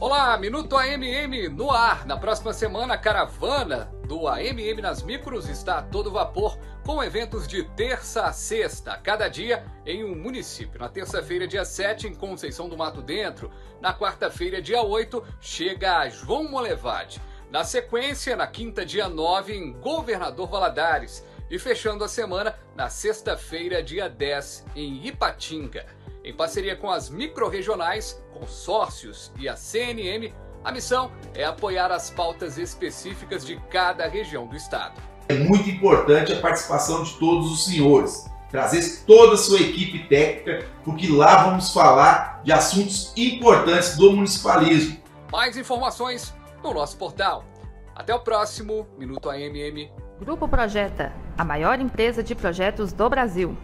Olá, Minuto AMM no ar. Na próxima semana, a caravana do AMM nas micros está a todo vapor com eventos de terça a sexta, cada dia em um município. Na terça-feira, dia 7, em Conceição do Mato Dentro. Na quarta-feira, dia 8, chega a João Molevade. Na sequência, na quinta, dia 9, em Governador Valadares. E fechando a semana, na sexta-feira, dia 10, em Ipatinga. Em parceria com as microrregionais, consórcios e a CNM, a missão é apoiar as pautas específicas de cada região do estado. É muito importante a participação de todos os senhores, trazer toda a sua equipe técnica, porque lá vamos falar de assuntos importantes do municipalismo. Mais informações no nosso portal. Até o próximo Minuto AMM. Grupo Projeta, a maior empresa de projetos do Brasil.